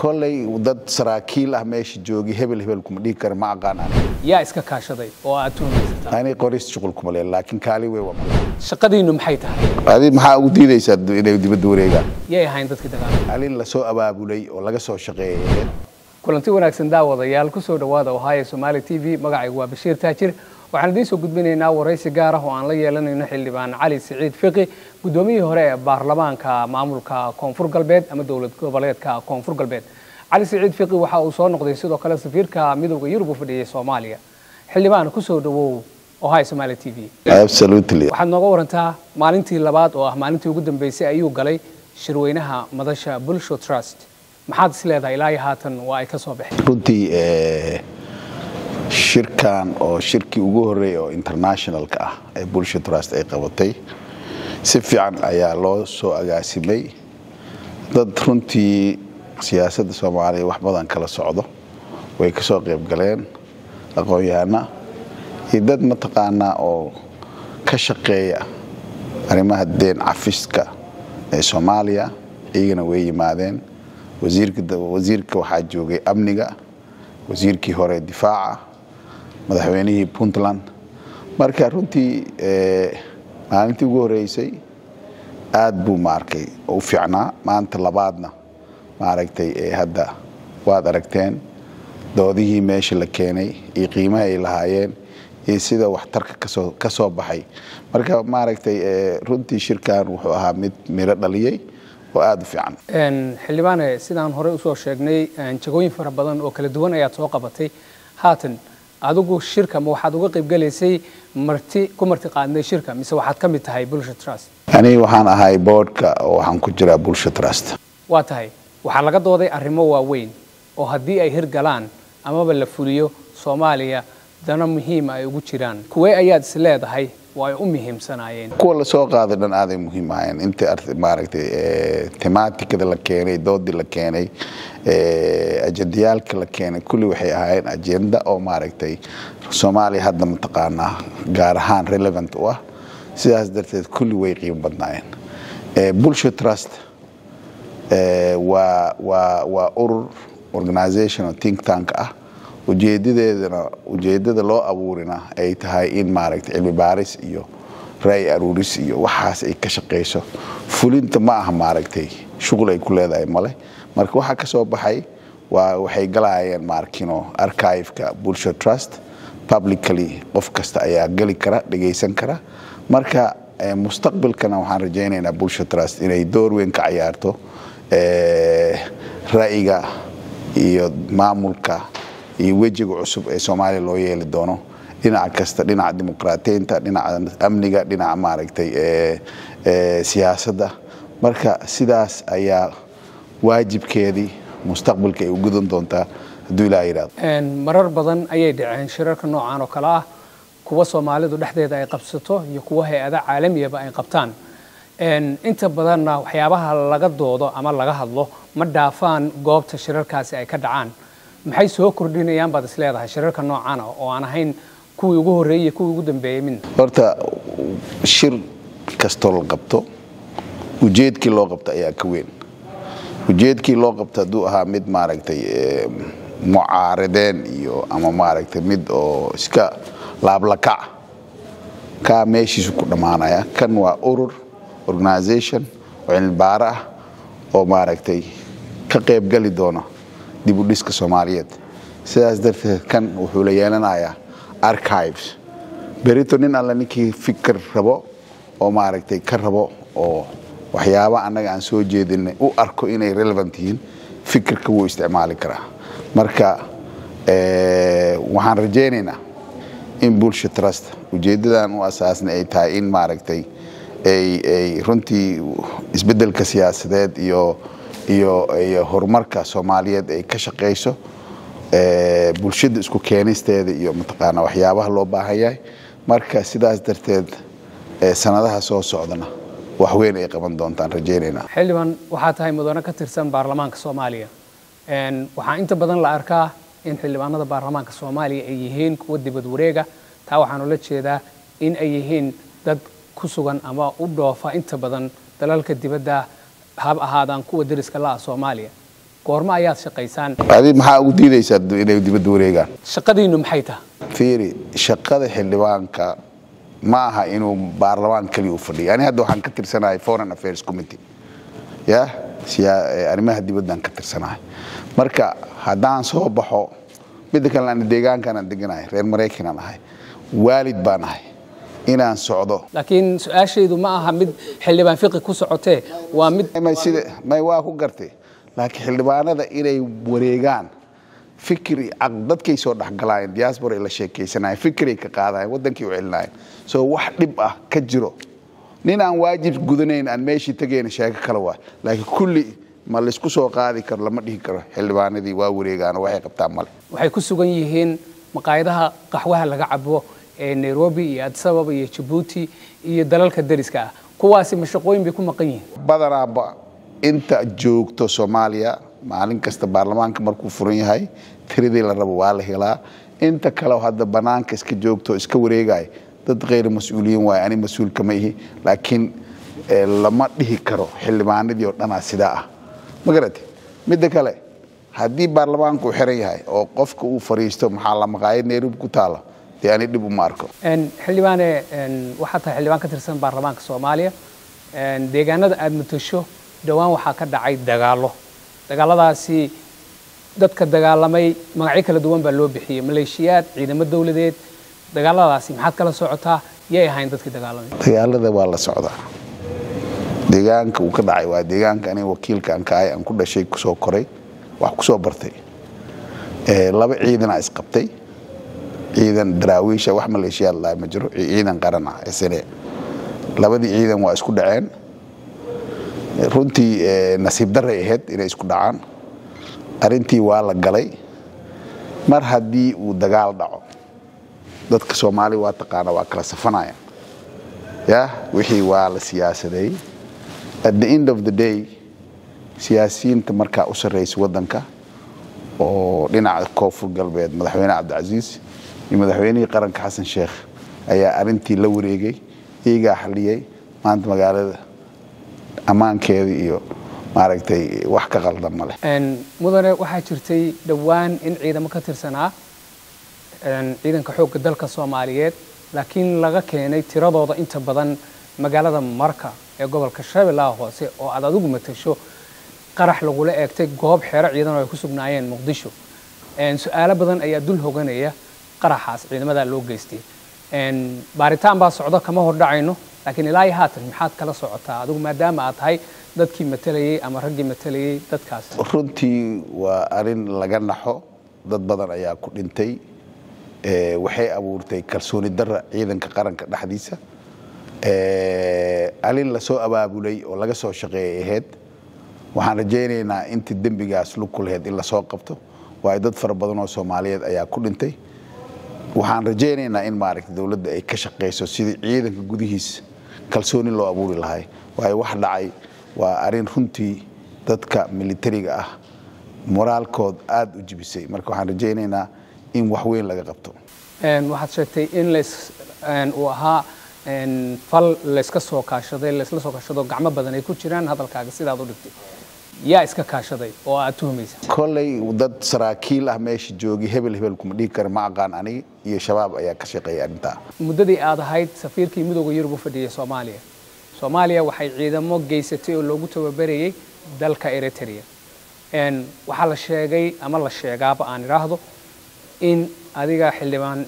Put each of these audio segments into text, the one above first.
kolley dad saraakiil ah meesha joogi hebel hebel kuma dhihi kara ma aqaanaan. Yaa iska kaashaday oo aad tuumaysataa ani qoris shuqul kuma le laakiin kaali wey waa shaqadiinnu maxay tahay? Adi maxaa ugu diidaysaa inay dibadda wareegaan yay ahayn dadkii dagaalka. Alin la soo abaabulay oo laga soo shaqeeyay. Kulanti wanaagsan daawadayaal ku soo dhowaada ohio somaali t v magacaygu waa bashiir taajir. Waxaan idiin soo gudbinaynaa waraysi gaar ah oo aan la yeelanayno xildhibaan cali siciid fiqi guddoomiyihii hore ee baarlamaanka maamulka koonfur galbeed ama dowlad goboleedka koonfur galbeed. Cali siciid fiqi waxa uu soo noqday sidoo kale safiirka midowda yurub u fadhiyay soomaaliya. Xildhibaan ku soo dhowow ohio somaali t v. Absolutely. Waxaad nooga warantaa maalintii labaad oo ah maalintii ugu dambeysay ayuu galay shirweynaha madasha bulsho trust. Maxaad is leedahay? Ilaa iyo haatan waa ay ka soo baxeen. Runtii eh, shirkan oo shirkii ugu horreeyay oo internationalka ah ee bulsha trust ay qabatay si fiican ayaa loo soo agaasimay dad runtii siyaasadda soomaaliya wax badan kala socdo. Way ka soo qayb galeen aqoon-yahana iyo dad mataqaanaa oo ka shaqeeya arrimaha deen cafiska ee soomaaliya iyagana way yimaadeen. Wasiirka wasiirka waxaa joogay amniga. Wasiirkii hore difaaca. Madaxweynihii puntland. Marka runtii eh, maalintii ugu horeysay aad buu maarkay u fiicnaa. Maanta labaadna maaragtay eh, hadda waad aragteen doodihii meesha la keenay iyo qiimaha ay lahaayeen iyo sida waxtarka ka soo ka soo baxay. Marka maaragtay eh, runtii shirkan wuxuu ahaa mid miro dhaliyey oo aada u fiican. Xildhibaane sidaan horey u soo sheegnay jagooyin fara badan oo kala duwan ayaad soo qabatay. Haatan adigu shirka ma waxaad uga qayb galaysay marti ku marti qaadnay shirka mise waxaad ka mid tahay bulsha trust? Aniga waxaan ahay boardka oo waxaan ku jiraa bulsha trust. Waa tahay. Waxaa laga dooday arrimo waaweyn oo haddii ay hirgalaan amaba la fuliyo soomaaliya dana muhiima ay ugu jiraan. Kuwee ayaad is leedahay waa ay u muhiimsanaayeen. Kuwa la soo qaaday dhan aaday muhiim ahayn inta maaragtay eh, temaatikada la keenay doodii la keenay eh, ajendayaalka la keenay kulli waxay ahaayeen ajenda oo maaragtay soomaaliya hadda mataqaanaa gaar ahaan relevant u ah. Sidaas darteed kulli way qiimo badnaayeen. Eh, bulsha trust waa urur organization oo think tank ah ujeedadeedana ujeedada loo abuurina ay tahay in maaragtay cilmi baaris iyo raay aruuris iyo waxaas ay ka shaqeyso. Fulinta ma aha maaragtay shuqul ay ku leedahay male marka waxaa ka baxay waa waxay galayeen maarkino archiveka bulsha trust. Publicly qof kasta ayaa geli kara dhegaysan kara. Marka eh, mustaqbalkana waxaan rajaynaynaa bulsha trust inay door weyn ka ciyaarto eh, ra'yiga iyo maamulka iyo wejiga cusub ee soomaaliya loo yeeli doono. Dhinaca kasta dhinaca dimuqraatiyiinta dhinaca amniga dhinaca maaragtay siyaasadda. Marka sidaas ayaa waajibkeedii mustaqbalka ay u gudan doontaa hadduu ilaa yidhahdo marar badan ayay dhaceen shirarka noocan oo kale ah kuwa soomaalidu dhexdeeda ay qabsato iyo kuwa hay'ada caalamiyaba ay qabtaan. Inta badanna waxyaabaha laga doodo ama laga hadlo ma dhaafaan goobta shirarkaasi ay ka dhacaan maxay soo kordhinayaan baad is leedahay shirarka noocan ah oo aan ahayn kuwii ugu horreeyey kuwii ugu dambeeyey midna horta shir kastoo la qabto ujeedkii loo qabto ayaa ka weyn. Ujeedkii loo qabto hadduu ahaa mid maaragtay eh, mucaaradeen iyo ama maaragtay mid oo iska laablakac kaa meeshiisu ku dhammaanaya. Kan waa urur organization oo cilmibaaro ah oo maaragtay ka qaybgali doona dib u dhiska soomaaliyeed. Sidaas darteed kan wuxuu la yeelanayaa archives. Berito nin alle ninkii fikir rabo oo maaragtay ka rabo oo waxyaaba annaga aan soo jeedinay u arko inay relevant yihiin fikirka wuu isticmaali karaa. Marka eh, waxaan rajaynaynaa in bulsha trust ujeedadan u asaasna ay tahay in maaragtay ay ay runtii isbeddelka siyaasadeed iyo iyo iyo horumarka soomaaliyeed ay ka shaqeyso eh, bulshada isku keenisteeda iyo mataqaana waxyaabaha loo baahan yahay. Marka sidaas darteed sanadaha soo socdana wax weyn ay qaban doontaan rajaynaynaa. Xildhibaan waxaa tahay mudane ka tirsan baarlamaanka soomaaliya. Waxaa inta badan la arkaa in xildhibaanada baarlamaanka soomaaliya ay yihiin kuwa dibad wareega. Taa waxaan ula jeedaa in ay yihiin dad ku sugan ama u dhoofa inta badan dalalka dibadda hab ahaadaan kuwa deriska la ah soomaaliya. Goormo ayaad shaqaysaan? Adi maxaa ugu diidaysaa inay dibadda wareegaan? Shaqadiinnu maxay tahay? Fiiri shaqada xildhibaanka ma aha inuu baarlamaan keliya u fadhiyo. Ani hadda waxaan ka tirsanahay foreign affairs committee. Ya arrimaha dibaddaan ka tirsanahay. Marka haddaan soo baxo midda kale aan deegaankanaan deganahay reer maraykanaan ahay waalid baan ahay inaan socdo. Laakiin su'aashaydu ma aha mid xildhibaan fiqi ku socotee waa mid may waa ku gartay. Laakiin xildhibaanada inay wareegaan fikri dadkay soo dhexgalaayeen diaspora la sheekaysanayen fikray ka qaadayen waddankay u celinayen soo wax dhib ah ka jiro. Nin aan waajib gudanayn aan meeshii tegayna sheeko kale waa laakiin kulli ma laysku soo qaadi karo lama dhihi karo xildhibaanadii waa wareegaan oo waxay qabtaan male waxay ku sugan yihiin maqaayadaha qaxwaha laga cabo ee nairobi iyo adisababa iyo jabuuti iyo dalalka dariska ah. Kuwaasi mashaqooyin bay ku maqan yihiin. Badanaaba inta joogto soomaaliya maalin kasta baarlamaanka markuu furan yahay tiradii la rabo waa la helaa. Inta kale hadda banaanka iska joogto iska wareegaya dad kheyr mas'uuliyiin waay ani mas'uul kama ihi. Laakiin lama dhihi karo xildhibaanadii oo dhanaa sidaa ah. Ma garate midda kale haddii baarlamaanku uu xiran yahay oo qofka uu fariisto maxaa la maqaayad nairobi ku taala dee ani dhib uma arko xildhibaane waxaa tahay xildhibaan ka tirsan baarlamaanka soomaaliya deegaanada aada matasho dhowaan waxaa ka dhacay dagaallo dagaaladaasi dadka dagaalamay magacyo kala duwan baa loo bixiyey maleeshiyaad ciidamo dowladeed dagaaladaasi maxaad kala socotaa yay ahayn dadkii dagaalamay dagaalada waa la socdaa deegaanka uu ka dhacay waa deegaanka aniga wakiilkaan ka ahay aan ku dhashay ku soo koray wax ku soo bartay laba ciidanaa isqabtay ciidan daraawiisha wax maleeshiyaad ma jiro ciidan qaran ah sne labadii ciidan waa isku dhaceen. Runtii nasiib daray ahayd inay isku dhacaan. Arrintii waa la galay. Mar haddii uu dagaal dhaco dadka soomaaliya waa taqaana waa kala safanayaan ya wixii waa la siyaasadeeyey at the end of the day siyaasiyiinta markaa u sarraysa waddanka oo dhinaca koonfur galbeed madaxweyne cabdicasiis iyo madaxweynihii qaranka xasan sheekh ayaa arrintii la wareegay iyagaa xaliyey maanta magaalada ammaankeeda iyo maaragtay wax ka qaldan ma leh. Mudane waxaa jirtay dhowaan in ciidamo ka tirsanaa ciidanka xoogga dalka soomaaliyeed laakiin laga keenay tiradooda inta badan magaalada marka ee gobolka shabeellaha hoose oo aad adigu matasho qarax lagula eegtay goob xeero ciidan oo ay ku sugnaayeen muqdisho. Su'aalo badan ayaa dul hoganaya qaraxaas ciidamadaa loo geystay. Baaritaan baa socdo kama hordhacayno laakiin ilaa iyo haatan maxaad kala socotaa? Adigu maadaama aad tahay dadkii matalayey ama raggii matalayey dadkaas. Runtii waa arrin laga naxo dad badan ayaa ku dhintay waxay abuurtay kalsooni darra ciidanka qaranka dhexdiisa. Alin la soo abaabulay oo laga soo shaqeeyay ahayd waxaan rajaynaynaa inta dembigaas lug ku in la soo qabto. Waayo dad fara badan oo soomaaliyeed ayaa ku dhintay. Waxaan rajaynaynaa in maaragta dowladda ay ka shaqayso sidii ciidanka gudihiisa kalsooni loo abuuri lahay. Waayo wax dhacay. Waa arrin runtii dadka militariga ah moraalkood aada u jibisay. Marka waxaan rajaynaynaa in wax weyn laga qabto. Waxaad sheegtay in las uu ahaa fal layska soo kaashaday laysla soo kaashado gacmo badan ay ku jiraan hadalkaaga sidaad u dhigtay yaa iska kaashaday oo aad tuhumaysa kolley dad saraakiil ah meesha joogi hebel hebel kuma dhihi kara ma aqaan aniga iyo shabaab ayaa ka shaqeeya arrintaa muddadii aad ahayd safiirkii midooda yurub u fadhiyay soomaaliya. Soomaaliya waxay ciidamo geysatay oo loogu tababarayey dalka eritrea waxaa la sheegay ama la sheegaaba aan idhaahdo in adiga xildhibaan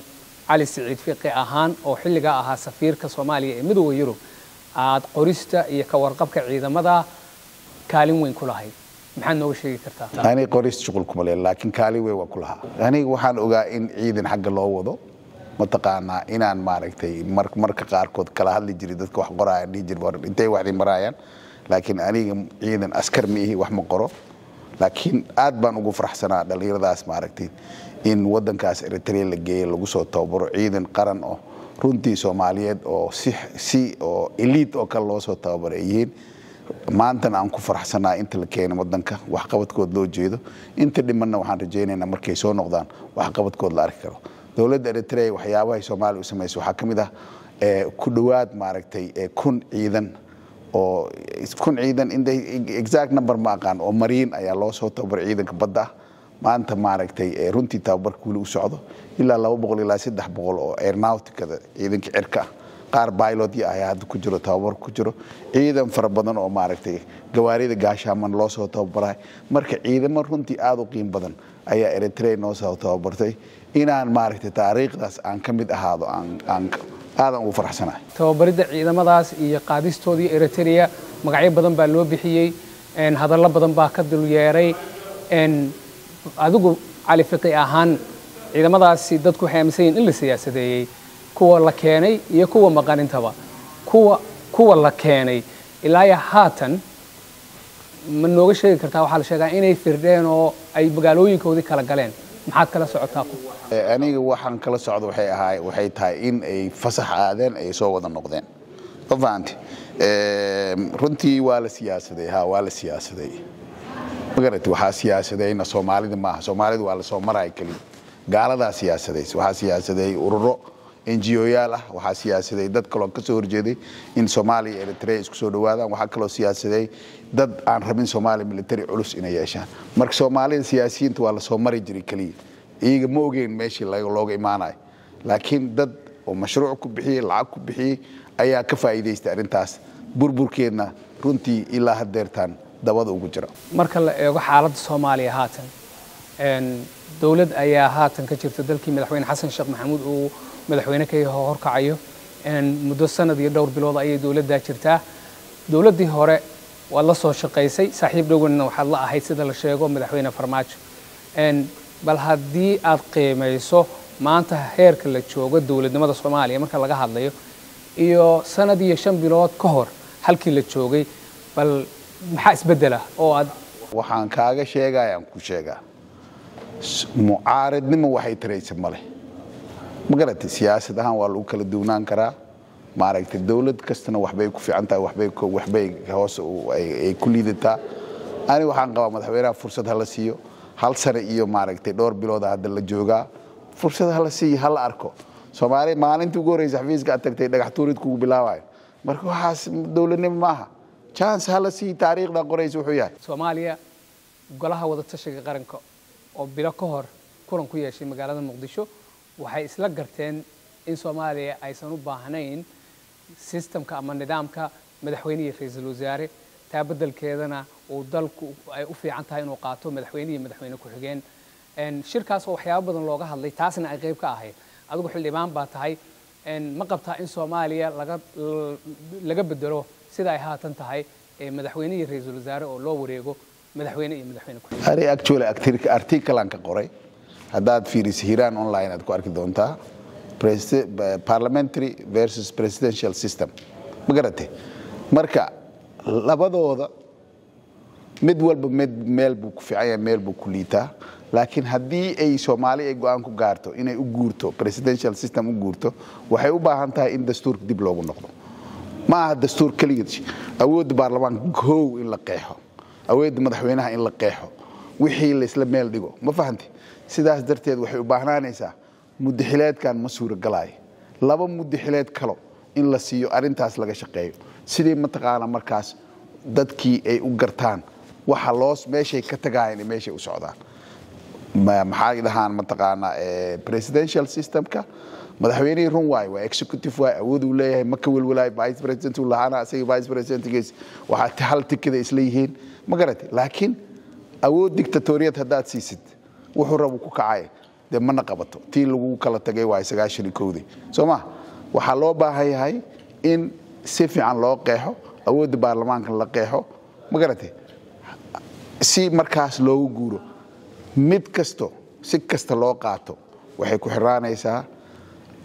cali siciid fiqi ahaan oo xilligaa ahaa safiirka soomaaliya ee midooda yurub aad qorista iyo ka warqabka ciidamada kaalin weyn ku lahayd. Nooga sheegi kartaa? Aniga qoris shuqul kuma le laakiin kaalin weyn waa ku lahaa. Waxaan ogaa in ciidan xagga loo wado. Mataqaanaa inaan maaragtay marka qaarkood kala hadli jiray dadka wax qoraayan dhihi jir intay waxday maraayaan laakiin aniga ciidan askar ma ihi wax ma qoro. Laakiin aad baan ugu faraxsanaa dhallinyaradaas maaragtay in waddankaas eritrea la geeye lagu soo tababaro ciidan qaran oo runtii soomaaliyeed oo si oo eliid oo kale loo soo tababaro ay yihiin maantana aan ku faraxsanaa inta la keena waddanka waxqabadkood loo jeedo. Inta dhimanna waxaan rajaynaynaa markay soo noqdaan waxqabadkood la arki karo. Dowladda eritrea waxyaabahay soomaaliya u samaysa waxaa ka mid ah ku dhowaad maaragtay kun ciidan oo kun ciidan exact number ma aqaan oo mariin ayaa loo soo tababaray ciidanka badda. Ah maanta maaragtay runtii tababarka weli u socdo. Ilaa laba boqol ilaa saddex boqol oo airnauticada ciidanka cirka. ah qaar pilotya ayaa hadda ku jiro tababar ku jiro. Ciidan fara badan oo maaragtay gawaarida gaashaaman loo soo tababaray. Marka ciidamo runtii aada u qiim badan ayaa eritrea noo soo tababartay. Inaan maaragtay taariikhdaas aan ka mid ahaado aadan ugu faraxsanahay. Tababaridda ciidamadaas iyo qaadistoodii eritrea magacyo badan baa loo bixiyey. Hadallo badan baa ka dulyeeray adigu cali fiqi ahaan ciidamadaasi dadku waxay aaminsan yihiin in la siyaasadeeyey kuwa la keenay iyo kuwa maqanintaba kuwa kuwa la keenay. Ilaaya haatan ma nooga sheegi kartaa waxaa la sheegaa inay firdheen oo ay magaalooyinkoodii kala galeen. Maxaad kala socotaa aniga waxaan kala socdo waxay ahaay waxay tahay in ay fasax aadeen ay soo wada noqdeen. Ma fahanti runtii waa la siyaasaday ha waa la siyaasaday. Magarati waxaa siyaasadayna soomaalida maaha. Soomaalida waa la soo maraya keliya gaaladaa siyaasadays waxaa siyaasaday ururo ngo-yaal ah. Waxaa siyaasaday dad kaloo ka soo horjeeday in soomaaliya iyo eritrea isku soo dhawaadaan waxaa kaloo siyaasaday dad aan rabin soomaaliya military culus inay yeeshaan. Marka soomaalida siyaasiyiinta waa la soo mari jiray keliya iyaga ma ogeyn meeshii looga imaanayo laakiin dad oo mashruuc ku bixiyey lacag ku bixiyey ayaa ka faa'iidaystay arrintaas. Burburkeedna runtii ilaa hadeertaan dabada ugu jira. Marka la eego xaaladda soomaaliya haatan dowlad ayaa haatan ka jirta. Dalkii madaxweyne xasan sheekh maxamuud uu madaxweyne ka horkacayo muddo sanad iyo dhowr bilood ayay dowladdaa jirtaa. Dowladdii hore waad la soo shaqaysay. Saaxiib dhowanna waxaad la ahayd sida la sheego madaxweyne farmaajo. Bal haddii aad qiimayso maanta heerka la joogo dowladnimada soomaaliya marka laga hadlayo iyo sanad iyo shan bilood ka hor halkii la joogay bal maxaa isbedela oo aad waxaan kaaga sheegayaan ku sheegaa mucaaridnimo waxay taraysa male ma garatay siyaasad ahaan waa lagu kala duwnaan karaa. Maaragtay dowlad kastana waxbay ku fiican tahay waxbay hoos ay ku liidataa ani waxaan qabaa madaxweynaha fursad hala siiyo. Hal sane iyo maaragtay dhowr bilooda hadda la joogaa. Fursad hala siiyo hala arko. Soomaaliya maalintii ugu horreysa xafiiska aad tagtay dhagax tuurid kugu bilaabayo. Marka waxaas dowladnimo maaha chance hala siiyo taariikhda qoraysa wuxuu yahay. Soomaaliya golaha wadatashiga qaranka oo bilo ka hor kulan ku yeeshay magaalada muqdisho waxay isla garteen in soomaaliya aysan u baahnayn sistamka ama nidaamka madaxweyne iyo ra'iisul wasaare. Taa beddelkeedana uu dalku ay u fiican tahay inuu qaato madaxweyne madaxweyne ku-xigeen shirkaas oo waxyaabo badan looga hadlay taasna ay qayb ka ahayd. Adigu xildhibaan baa tahay ma qabtaa in soomaaliya laga laga bedelo sida ay haatan tahay madaxweyne iyo ra'iisul wasaare oo loo wareego madaxweyne iyo madaxweyne ku ani actually articlean ka qoray. Haddaad fiiriso hiiraan online aad ku arki doontaa. Parliamentary versus presidential system. Ma garatay marka labadooda mid walba mid meel buu ku fiican yahay meel buu ku liitaa. Laakiin haddii ay soomaali ay go'aan ku gaarto inay u guurto presidential system u guurto waxay u baahan tahay in dastuurka dib loogu noqdo. Ma aha dastuur keligeed awoodda baarlamaanka kow in la qeexo awoodda madaxweynaha in la qeexo. Wixii laysla meel dhigo. Ma fahanti? Sidaas darteed waxay u baahnaanaysaa muddaxileedkan ma suuragalaayo laba muddaxileed kalo in la siiyo arrintaas laga shaqeeyo. Sidii mataqaana markaas dadkii ay u gartaan? Waxa loos meeshay ka tagaayeen meeshay u socdaan. Maxay dhahaan mataqaana presidential systemka? Madaxweynihii run waaye waa executive waaye awood uu leeyahay ma ka vice president uu lahaana asaga vice presidentgiis waxaa hal tikada isla ma garatay laakiin awood dictatoriyad haddaad siisid wuxuu rabu ku kacay. Dee mana qabato tii lagu kala tagay waaye sagaashan iyo kowdii soo ma? Waxaa loo baahan yahay in si fiican loo qeexo awoodda baarlamaanka la qeexo. Ma garatay si markaas loogu guuro mid kasto si kasta loo qaato waxay ku xiraanaysaa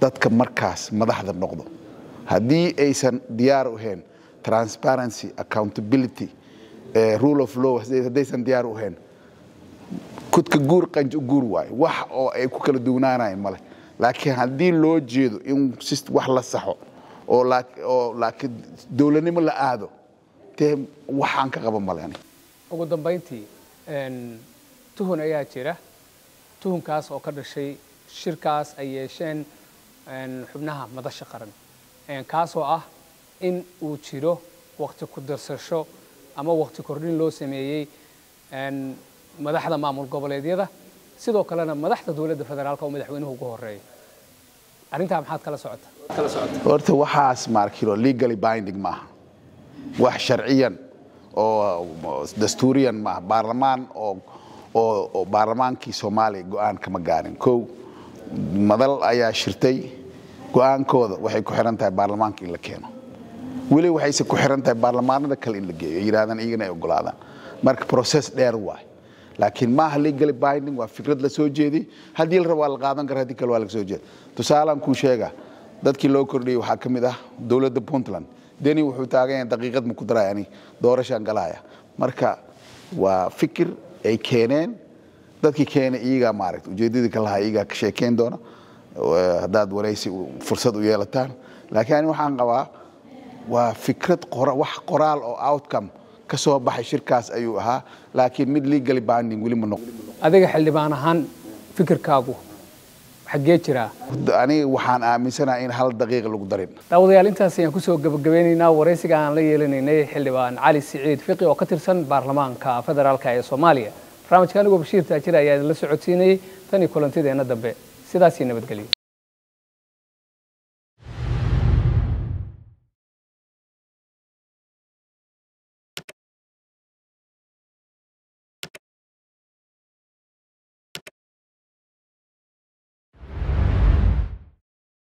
dadka markaas madaxda noqdo. Haddii aysan diyaar u ahayn transparency accountability rule of law haddaysan diyaar u ahayn. Kudka guur qanj guur waayo wax oo ay ku kala duwanaanayan male laakiin haddii loo jeedo in wax la saxo oo laakiin dowladnimo la aado dee waxaan ka qaba male ugu dambayntii tuhun ayaa jira. Tuhunkaas oo ka dhashay shirkaas ay yeesheen xubnaha madasha qaran. Kaasoo ah in uu jiro wakti ku darsasho ama wakti kordhin loo sameeyey madaxda maamul goboleedyada. Sidoo kalena madaxda dowladda federaalka oo madaxweynuhu ugu horreeya arrintaa maxaad kala socota? Horta waxaas maarkilo legally binding maaha wax sharciyan oo dastuuriyan maaha baarlamaan oo oo baarlamaankii soomaaliya go'aan kama gaarin. Kow madal ayaa shirtay. Go'aankooda waxay ku xiran tahay baarlamaanka in la keeno weli waxayse ku xiran baarlamaanada kale in la geeyo yidhahdaan iyagana ay ogolaadaan. Marka process dheer waay laakiin maaha legally binding waa fikrad la soo haddii la rabo waa la qaadan kara haddii kale waa laga soo jeeda tusaalaan kuu sheega dadkii loo kordhiyey waxaa ka mid ah dowladda puntland. Deni wuxuu taagan yahay daqiiqad ma ku daraya ani doorashaan galaya marka waa fikir ay keeneen dadkii keenay iyagaa maaragta ujeeddadii ka lahaa iyagaa ka sheekeyn doona haddaad waraysi fursad u yeelataan. Laakiin ani waxaan qabaa waa fikrad wax qoraal oo outcome ka soo baxay shirkaas ayuu ahaa laakiin mid legally binding weli ma noqon. Adiga xildhibaan ahaan fikirkaagu xaggee jiraa? Aniga waxaan aaminsanaha in hal daqiiqa lagu darin. Daawadayaal intaas ayaan ku soo gabagabeynaynaa waraysiga aan la yeelanaynay xildhibaan cali siciid fiqi oo ka tirsan baarlamaanka federaalka ee soomaaliya. Barnaamijka anigoo bashiir taajir ayaa idinla socodsiinayey tan iyo kulantideenna dambe. Sidaasii nabadgelyo